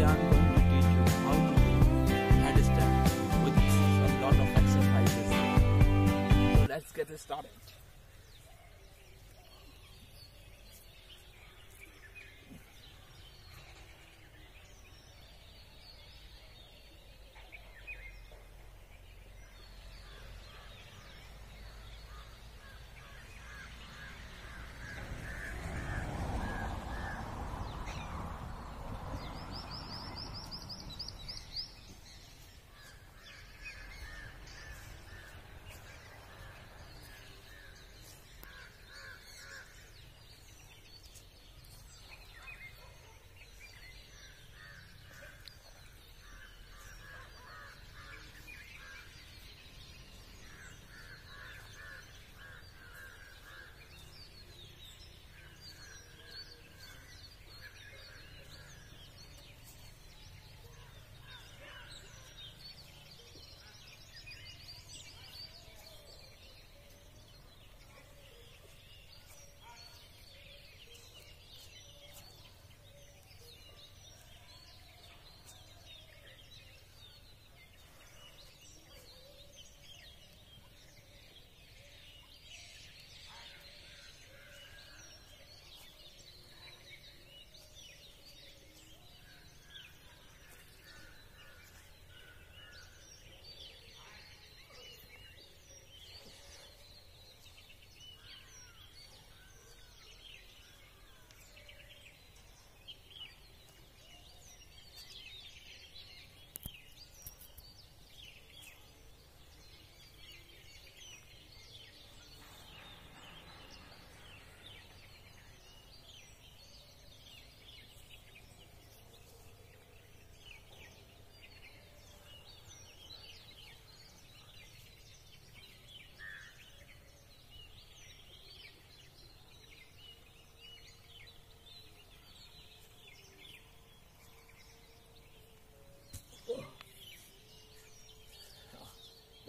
Today I'm going to teach you how to do handstand with a lot of exercises. So let's get started.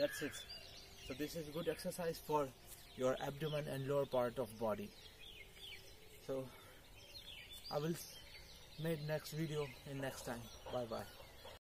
That's it. So this is a good exercise for your abdomen and lower part of body. So I will make next video in next time. Bye bye.